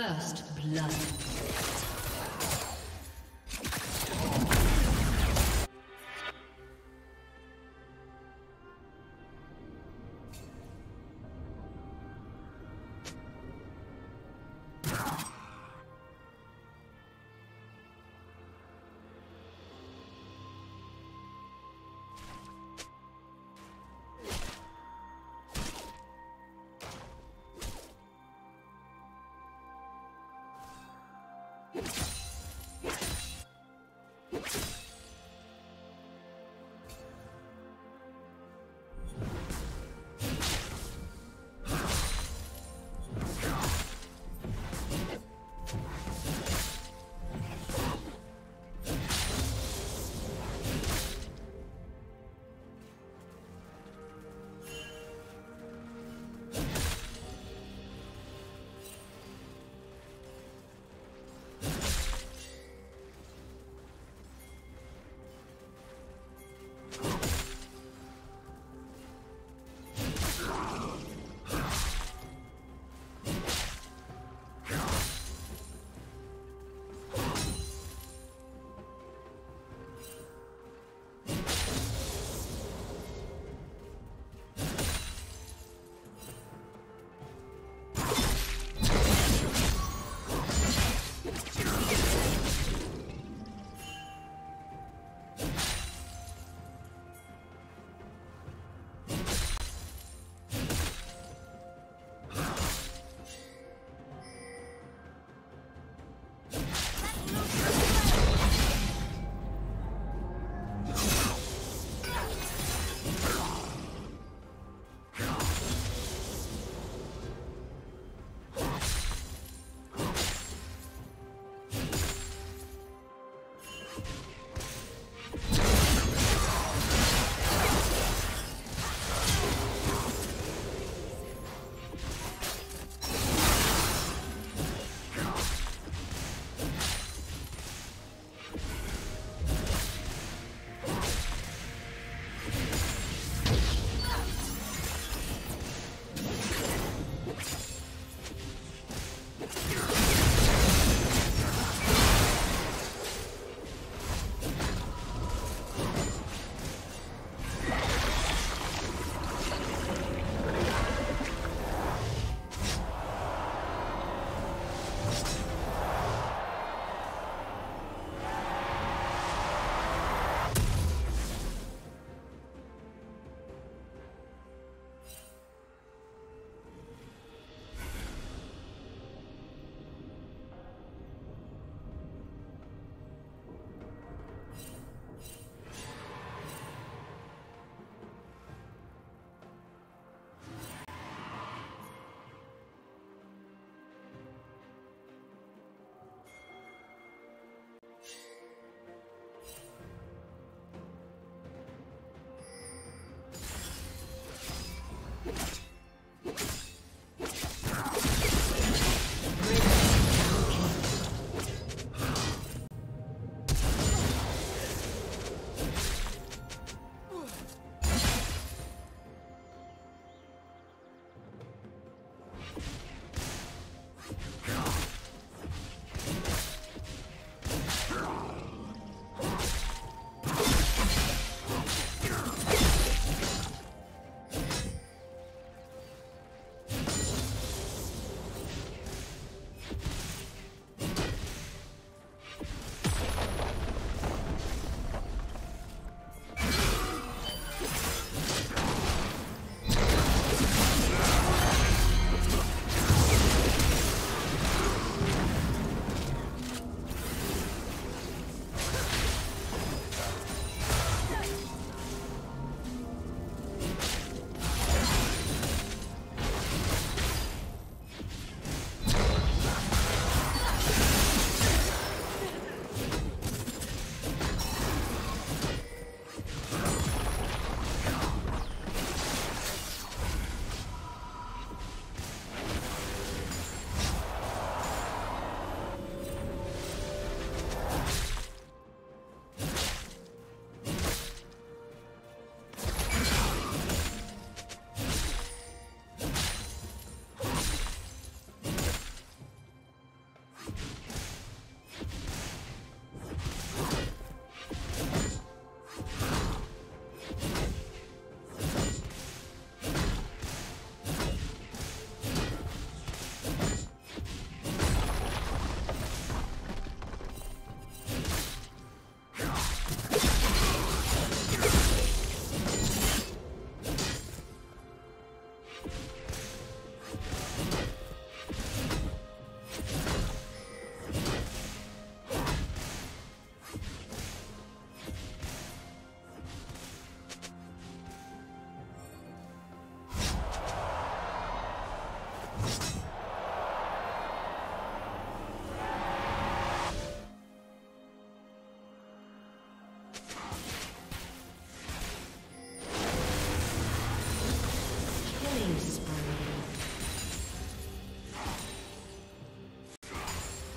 First blood.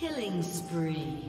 Killing spree.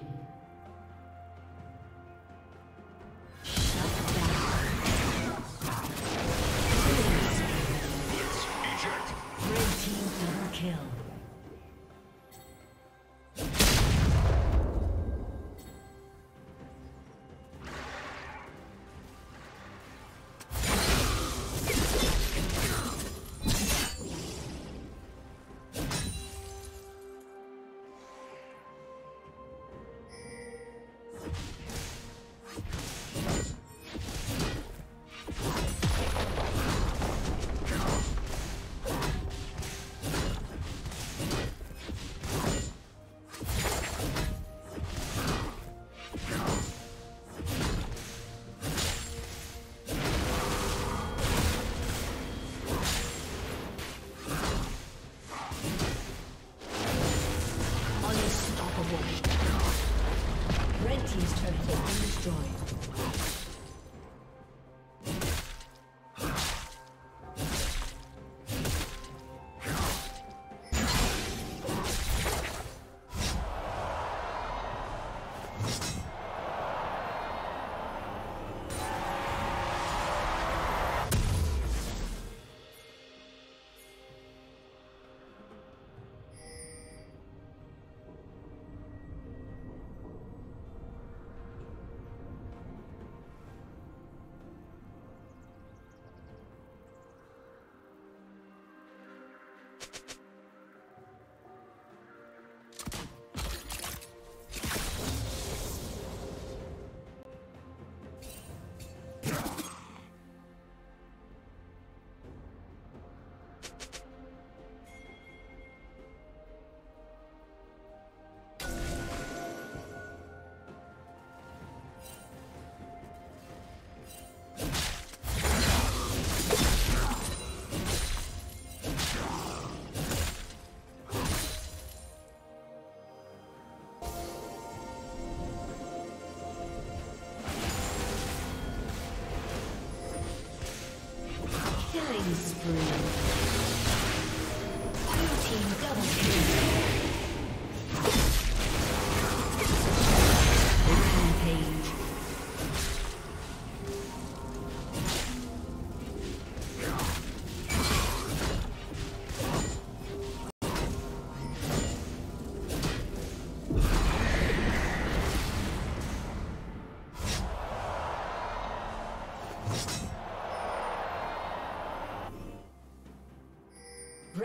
you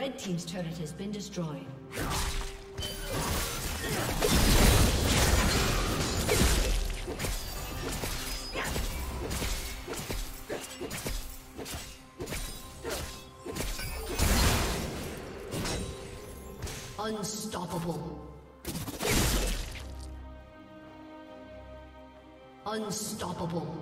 Red Team's turret has been destroyed. Unstoppable. Unstoppable.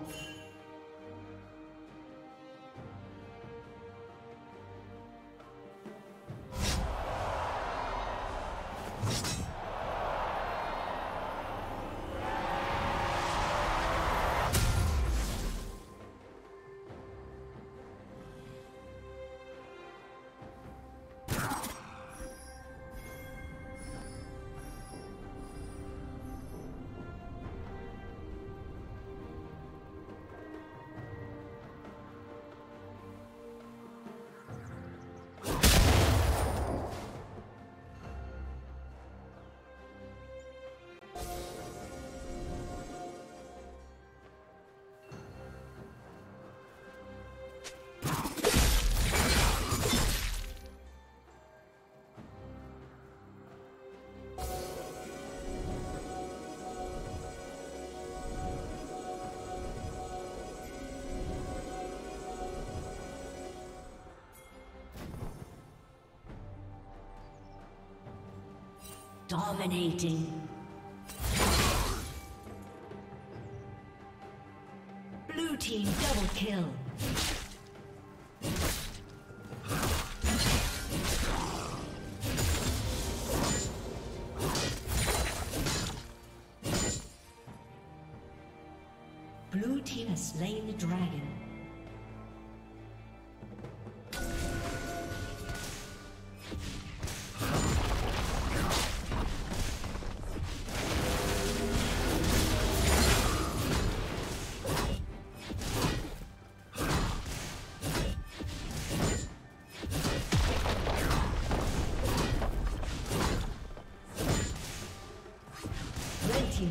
Dominating. Blue team double kill. Blue team has slain the dragon.